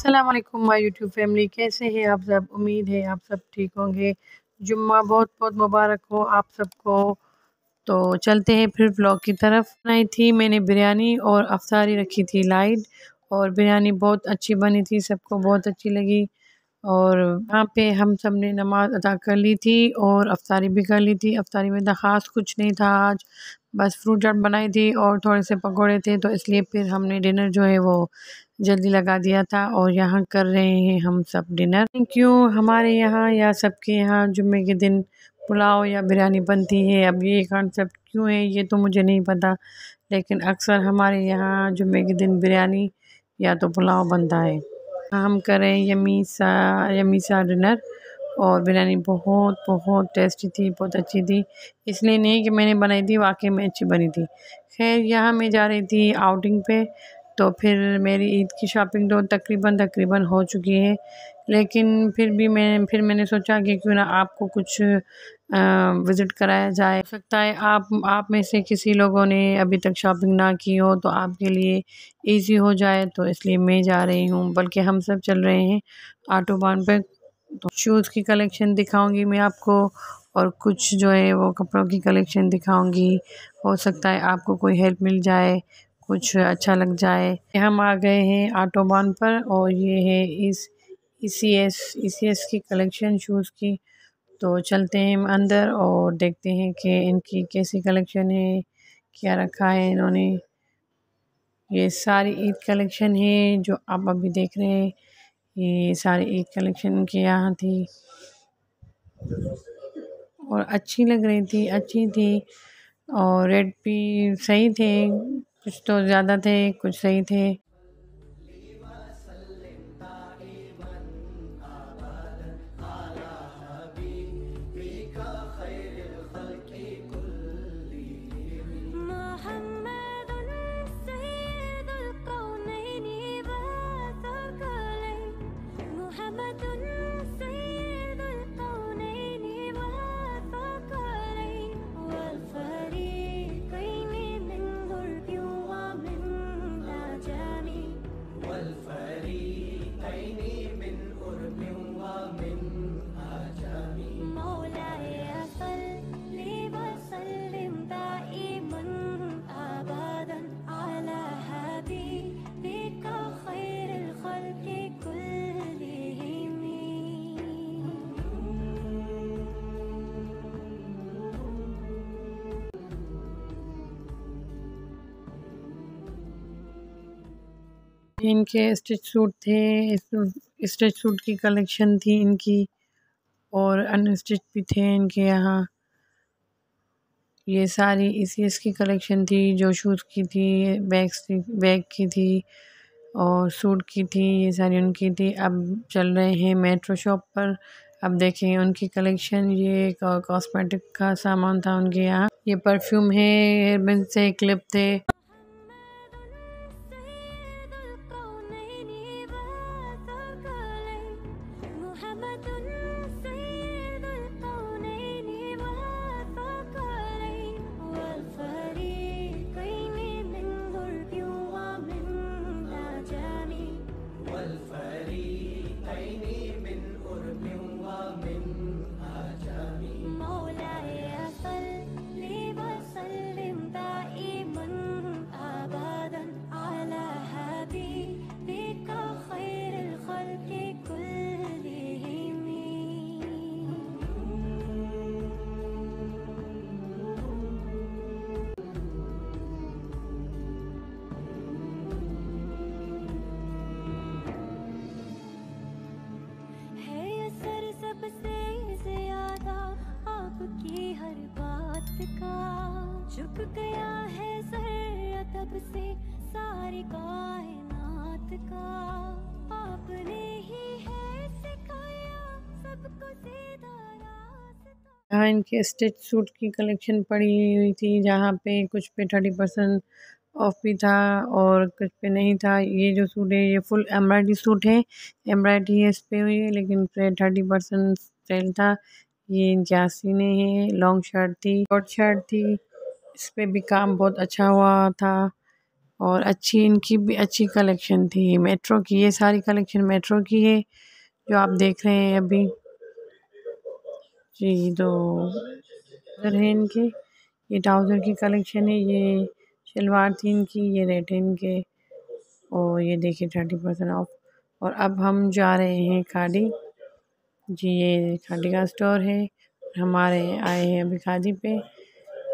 वालेकुम my YouTube family कैसे हैं आप सब? उम्मीद है आप सब ठीक होंगे। जुम्मा बहुत बहुत मुबारक हो आप सबको। तो चलते हैं फिर ब्लॉग की तरफ़। बनाई थी मैंने बिरयानी और अफ्तारी रखी थी लाइट और बिरयानी बहुत अच्छी बनी थी, सबको बहुत अच्छी लगी। और वहाँ पे हम सबने नमाज़ अदा कर ली थी और अफ्तारी भी कर ली थी। अफ्तारी में ख़ास कुछ नहीं था आज। बस फ्रूट चाट बनाई थी और थोड़े से पकोड़े थे तो इसलिए फिर हमने डिनर जो है वो जल्दी लगा दिया था और यहाँ कर रहे हैं हम सब डिनर क्यों हमारे यहाँ या सबके यहाँ जुम्मे के दिन पुलाव या बिरयानी बनती है। अब ये कॉन्सेप्ट क्यों है, ये तो मुझे नहीं पता, लेकिन अक्सर हमारे यहाँ जुम्मे के दिन बिरयानी या तो पुलाव बनता है। हम करें यमी सा यमी सा डिनर और बिरयानी बहुत बहुत टेस्टी थी, बहुत अच्छी थी। इसलिए नहीं कि मैंने बनाई थी, वाकई में अच्छी बनी थी। खैर, यहाँ मैं जा रही थी आउटिंग पे तो फिर मेरी ईद की शॉपिंग तो तकरीबन तकरीबन हो चुकी है। लेकिन फिर भी मैं, फिर मैंने सोचा कि क्यों ना आपको कुछ विज़िट कराया जाए। सकता है आप आप में से किसी लोगों ने अभी तक शॉपिंग ना की हो तो आपके लिए इजी हो जाए तो इसलिए मैं जा रही हूँ। बल्कि हम सब चल रहे हैं ऑटोबान पे। तो शूज़ की कलेक्शन दिखाऊँगी मैं आपको और कुछ जो है वो कपड़ों की कलेक्शन दिखाऊँगी। हो सकता है आपको कोई हेल्प मिल जाए, कुछ अच्छा लग जाए। हम आ गए हैं ऑटोबान पर और ये है इस E C S E C S की कलेक्शन शूज़ की। तो चलते हैं अंदर और देखते हैं कि इनकी कैसी कलेक्शन है, क्या रखा है इन्होंने। ये सारी ईद कलेक्शन है जो आप अभी देख रहे हैं। ये सारी एक कलेक्शन के यहाँ थी। और अच्छी लग रही थी, अच्छी थी। और रेट भी सही थे, कुछ तो ज़्यादा थे, कुछ सही थे। इनके स्टिच सूट थे स्टिच सूट की कलेक्शन थी इनकी और अनस्टिच भी थे इनके यहाँ। ये सारी इसी इसकी कलेक्शन थी, जो शूज़ की थी, बैग्स थी, बैग की थी और सूट की थी, ये सारी उनकी थी। अब चल रहे हैं मेट्रो शॉप पर। अब देखें उनकी कलेक्शन, ये कॉस्मेटिक का सामान था उनके यहाँ। ये परफ्यूम है, हेयरबैंड से, क्लिप थे। यहाँ इनके स्टिच सूट की कलेक्शन पड़ी हुई थी, जहाँ पे कुछ पे थर्टी परसेंट ऑफ़ भी था और कुछ पे नहीं था। ये जो सूट है, ये फुल एम्ब्रॉयडरी सूट है। एम्ब्रॉयडरी इस पर हुई है, लेकिन पे थर्टी परसेंट सेल था। ये इनके आसीने हैं, लॉन्ग शर्ट थी शॉर्ट शर्ट थी। इस पर भी काम बहुत अच्छा हुआ था और अच्छी इनकी भी अच्छी कलेक्शन थी। मेट्रो की, ये सारी कलेक्शन मेट्रो की है जो आप देख रहे हैं अभी। जी तो इधर है इनके, ये ट्राउज़र की कलेक्शन है, ये शलवार थी इनकी, ये रेट है इनके और ये देखिए थर्टी परसेंट ऑफ़ और अब हम जा रहे हैं खाड़ी जी, ये खाड़ी का स्टोर है हमारे आए हैं अभी खादी पे।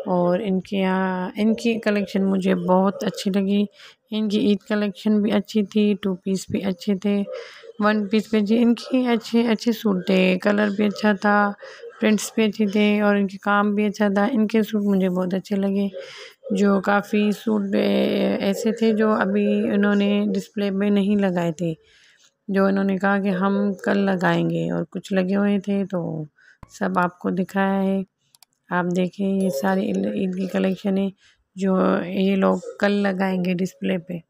और इनके यहाँ, इनकी कलेक्शन मुझे बहुत अच्छी लगी। इनकी ईद कलेक्शन भी अच्छी थी टू पीस भी अच्छे थे वन पीस पे जी, इनकी अच्छे अच्छे सूट थे। कलर भी अच्छा था प्रिंट्स भी अच्छे थे और इनके काम भी अच्छा था। इनके सूट मुझे बहुत अच्छे लगे, जो काफ़ी सूट ऐसे थे जो अभी इन्होंने डिस्प्ले में नहीं लगाए थे। जो इन्होंने कहा कि हम कल लगाएँगे और कुछ लगे हुए थे तो सब आपको दिखाया है। आप देखें, ये सारी ईद की कलेक्शन है, जो ये लोग कल लगाएँगे डिस्प्ले पे।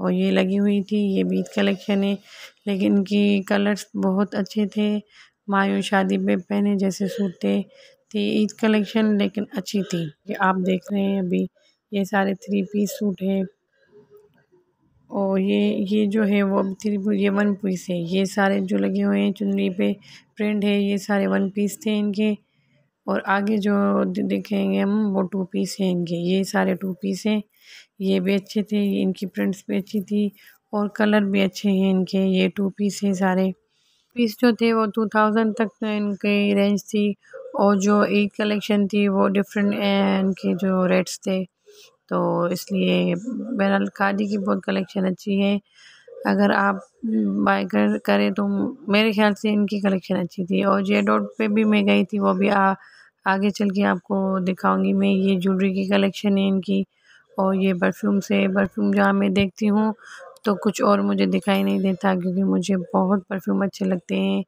और ये लगी हुई थी, ये भी कलेक्शन है, लेकिन इनकी कलर्स बहुत अच्छे थे। मायूं शादी पे पहने जैसे सूट थे, थी ईद कलेक्शन, लेकिन अच्छी थी। ये आप देख रहे हैं अभी, ये सारे थ्री पीस सूट है। और ये ये जो है वो थ्री ये वन पीस है। ये सारे जो लगे हुए हैं चुनरी पे, प्रिंट है, ये सारे वन पीस थे इनके। और आगे जो देखेंगे हम वो टू पीस हैं इनके। ये सारे टू पीस हैं। ये भी अच्छे थे इनकी प्रिंट्स भी अच्छी थी और कलर भी अच्छे हैं इनके। ये टू पीस हैं सारे। पीस जो थे वो टू थाउज़ेंड तक इनकी रेंज थी और जो एक कलेक्शन थी वो डिफरेंट इनके जो रेट्स थे। तो इसलिए बहरहाल खादी की बहुत कलेक्शन अच्छी है। अगर आप बाय कर करें तो मेरे ख्याल से इनकी कलेक्शन अच्छी थी। और जे डॉट पे भी मैं गई थी वो भी आ, आगे चल के आपको दिखाऊँगी मैं ये ज्वेलरी की कलेक्शन है इनकी और ये परफ्यूम से परफ्यूम जहाँ मैं देखती हूँ तो कुछ और मुझे दिखाई नहीं देता क्योंकि मुझे बहुत परफ्यूम अच्छे लगते हैं।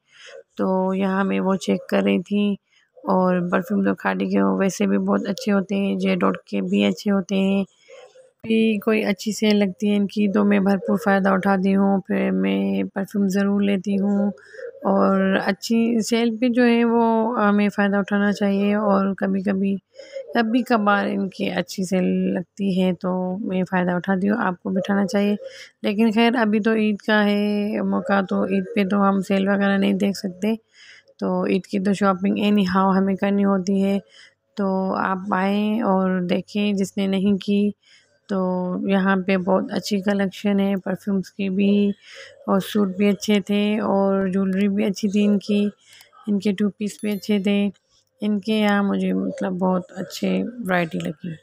तो यहाँ मैं वो चेक कर रही थी और परफ्यूम तो खाड़ी के हो वैसे भी बहुत अच्छे होते हैं जे डॉट के भी अच्छे होते हैं। भी कोई अच्छी सेल लगती है इनकी तो मैं भरपूर फ़ायदा उठाती हूँ, फिर मैं परफ्यूम ज़रूर लेती हूँ। और अच्छी सेल पे जो है वो हमें फ़ायदा उठाना चाहिए और कभी कभी कभी कभार इनकी अच्छी सेल लगती है तो मैं फ़ायदा उठाती हूँ, आपको भी उठाना चाहिए। लेकिन खैर अभी तो ईद का है, मौका तो ईद पे तो हम सेल वगैरह नहीं देख सकते। तो ईद की तो शॉपिंग एनी हाउ हमें करनी होती है। तो आप आएँ और देखें जिसने नहीं की तो यहाँ पे बहुत अच्छी कलेक्शन है, परफ्यूम्स की भी और सूट भी अच्छे थे और ज्वेलरी भी अच्छी थी इनकी, इनके टू पीस भी अच्छे थे। इनके यहाँ मुझे मतलब बहुत अच्छे वैरायटी लगी।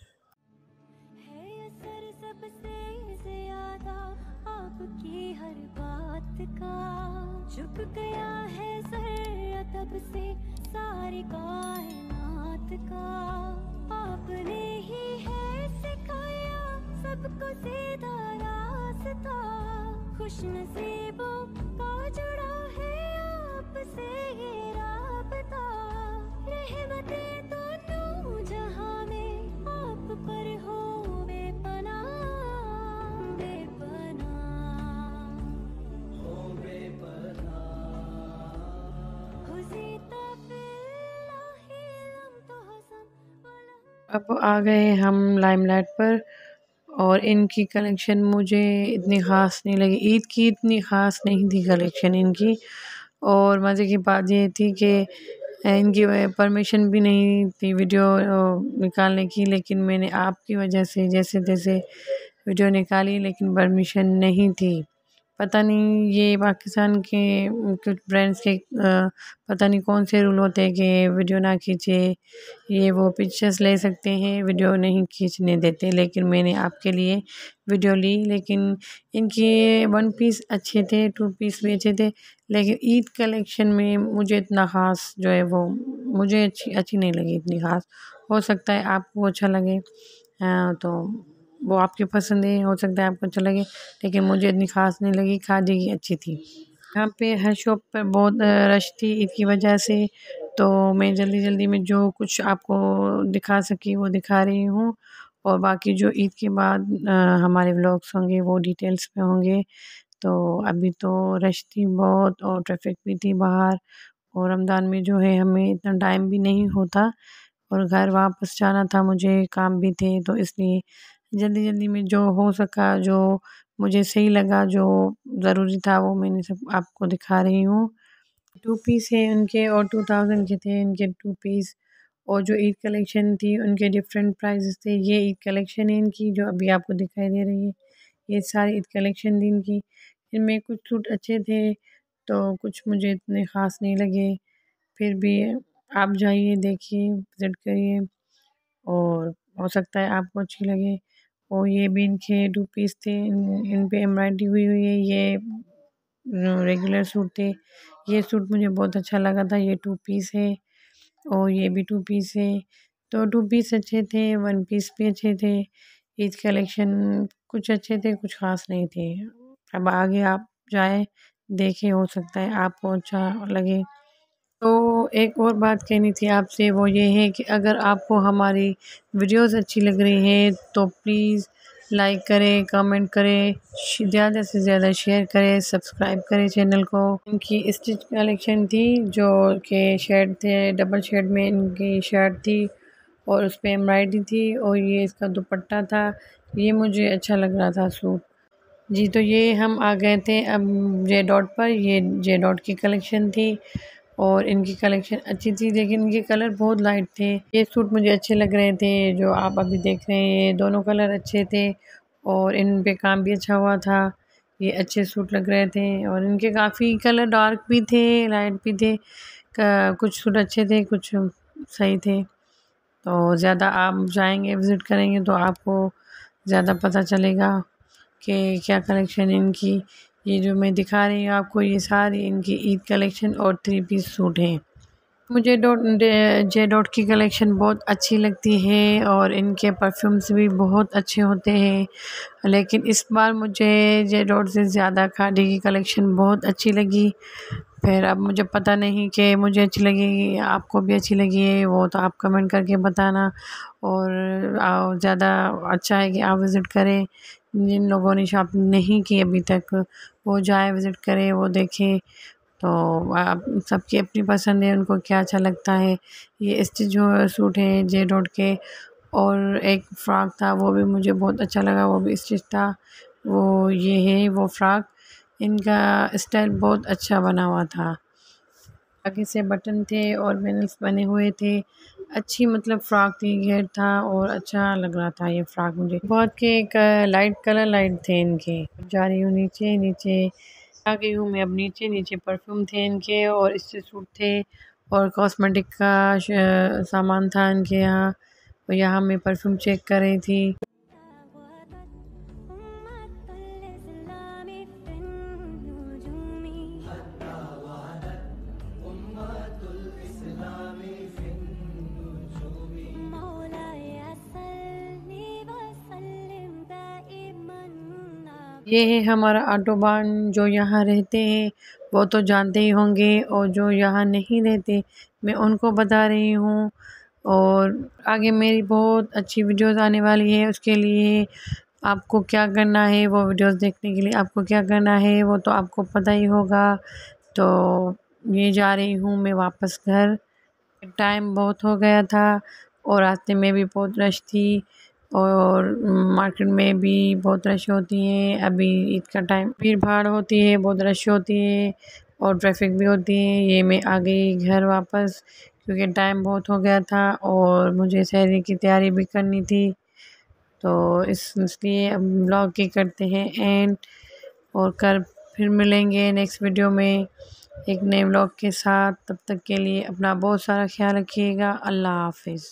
खुश नसीबों का जुड़ा है आपसे ये राबता। रहमतें दोनों जहाँ में आप पर हो बेपना बेपना। हो बेपना। अब आ गए हम लाइमलाइट पर। और इनकी कलेक्शन मुझे इतनी ख़ास नहीं लगी। ईद की इतनी ख़ास नहीं थी कलेक्शन इनकी। और मज़े की बात ये थी कि इनकी परमिशन भी नहीं थी वीडियो निकालने की, लेकिन मैंने आपकी वजह से जैसे तैसे वीडियो निकाली, लेकिन परमिशन नहीं थी। पता नहीं ये पाकिस्तान के कुछ ब्रांड्स के पता नहीं कौन से रूल होते हैं कि वीडियो ना खींचे। ये वो पिक्चर्स ले सकते हैं वीडियो नहीं खींचने देते, लेकिन मैंने आपके लिए वीडियो ली। लेकिन इनके वन पीस अच्छे थे टू पीस भी अच्छे थे, लेकिन ईद कलेक्शन में मुझे इतना ख़ास जो है वो, मुझे अच्छी अच्छी नहीं लगी इतनी ख़ास। हो सकता है आपको अच्छा लगे तो वो आपकी पसंद है हो सकता है आपको अच्छा लगे, लेकिन मुझे इतनी ख़ास नहीं लगी, खादी की अच्छी थी। यहाँ पे हर शॉप पर बहुत रश थी, इसकी वजह से तो मैं जल्दी जल्दी में जो कुछ आपको दिखा सकी, वो दिखा रही हूँ। और बाकी जो ईद के बाद हमारे व्लॉग्स होंगे, वो डिटेल्स में होंगे। तो अभी तो रश थी बहुत और ट्रैफ़िक भी थी बाहर। और रमज़ान में जो है, हमें इतना टाइम भी नहीं होता। और घर वापस जाना था, मुझे काम भी थे तो इसलिए जल्दी जल्दी में जो हो सका, जो मुझे सही लगा, जो ज़रूरी था, वो मैंने सब आपको दिखा रही हूँ। टू पीस है उनके और टू थाउज़ेंड के थे इनके टू पीस और जो ईद कलेक्शन थी, उनके डिफरेंट प्राइजेस थे। ये ईद कलेक्शन है इनकी, जो अभी आपको दिखाई दे रही है। ये सारी ईद कलेक्शन थी इनकी। इनमें कुछ सूट अच्छे थे तो कुछ मुझे इतने ख़ास नहीं लगे। फिर भी आप जाइए, देखिए विज़िट करिए और हो सकता है आपको अच्छी लगे। और ये भी इनके टू पीस थे, इन इन पे एम्ब्रॉयडरी हुई हुई है, ये रेगुलर सूट थे। ये सूट मुझे बहुत अच्छा लगा था, ये टू पीस है और ये भी टू पीस है। तो टू पीस अच्छे थे वन पीस भी अच्छे थे। ईद कलेक्शन कुछ अच्छे थे, कुछ ख़ास नहीं थे। अब आगे आप जाए, देखें, हो सकता है आपको अच्छा लगे। तो एक और बात कहनी थी आपसे, वो ये है कि अगर आपको हमारी वीडियोस अच्छी लग रही हैं तो प्लीज़ लाइक करें, कमेंट करें ज़्यादा से ज़्यादा शेयर करें, सब्सक्राइब करें चैनल को। इनकी स्टिच कलेक्शन थी, जो के शर्ट थे, डबल शर्ट में इनकी शर्ट थी और उस पर एम्ब्रॉयडरी थी और ये इसका दुपट्टा था। ये मुझे अच्छा लग रहा था सूट। जी तो ये हम आ गए थे अब जे डॉट पर, ये जे डॉट की कलेक्शन थी। और इनकी कलेक्शन अच्छी थी, लेकिन इनके कलर बहुत लाइट थे। ये सूट मुझे अच्छे लग रहे थे, जो आप अभी देख रहे हैं दोनों कलर अच्छे थे और इन पे काम भी अच्छा हुआ था। ये अच्छे सूट लग रहे थे और इनके काफ़ी कलर डार्क भी थे, लाइट भी थे कुछ सूट अच्छे थे, कुछ सही थे। तो ज़्यादा आप जाएँगे, विज़िट करेंगे तो आपको ज़्यादा पता चलेगा कि क्या कलेक्शन इनकी। ये जो मैं दिखा रही हूँ आपको, ये सारी इनकी ईद कलेक्शन और थ्री पीस सूट हैं। मुझे डॉट जे डॉट की कलेक्शन बहुत अच्छी लगती है और इनके परफ्यूम्स भी बहुत अच्छे होते हैं। लेकिन इस बार मुझे जे डॉट से ज़्यादा खादी की कलेक्शन बहुत अच्छी लगी। फिर अब मुझे पता नहीं कि मुझे अच्छी लगी, आपको भी अच्छी लगी है, वो तो आप कमेंट करके बताना। और ज़्यादा अच्छा है कि आप विज़िट करें। जिन लोगों ने शॉपिंग नहीं की अभी तक, वो जाए, विज़िट करे, वो देखे। तो आप सबकी अपनी पसंद है, उनको क्या अच्छा लगता है। ये स्टिच जो सूट है, जे डॉट के, और एक फ़्रॉक था, वो भी मुझे बहुत अच्छा लगा, वो भी स्टिच था। वो ये है, वो फ़्रॉक, इनका स्टाइल बहुत अच्छा बना हुआ था। आगे से बटन थे और बैनल्स बने हुए थे। अच्छी मतलब फ़्रॉक थी घेर था और अच्छा लग रहा था ये फ़्रॉक मुझे। बहुत के एक लाइट कलर लाइट थे इनके। जा रही हूँ नीचे नीचे। आ गई हूँ मैं अब नीचे नीचे परफ्यूम थे इनके और इससे सूट थे और कॉस्मेटिक का सामान था इनके यहाँ। और यहाँ मैं परफ्यूम चेक कर रही थी। ये है हमारा ऑटोबान जो यहाँ रहते हैं, वो तो जानते ही होंगे और जो यहाँ नहीं रहते, मैं उनको बता रही हूँ। और आगे मेरी बहुत अच्छी वीडियोस आने वाली है उसके लिए आपको क्या करना है, वो वीडियोस देखने के लिए आपको क्या करना है, वो तो आपको पता ही होगा। तो ये जा रही हूँ मैं वापस घर। टाइम बहुत हो गया था और रास्ते में भी बहुत रश थी। और मार्केट में भी बहुत रश होती है। अभी ईद का टाइम भीड़ भाड़ होती है, बहुत रश होती है और ट्रैफ़िक भी होती है। ये मैं आ गई घर वापस क्योंकि टाइम बहुत हो गया था और मुझे शहरी की तैयारी भी करनी थी। तो इसलिए अब ब्लॉग की करते हैं एंड और कर फिर मिलेंगे नेक्स्ट वीडियो में एक नए ब्लॉग के साथ। तब तक के लिए अपना बहुत सारा ख्याल रखिएगा। अल्लाह हाफिज़।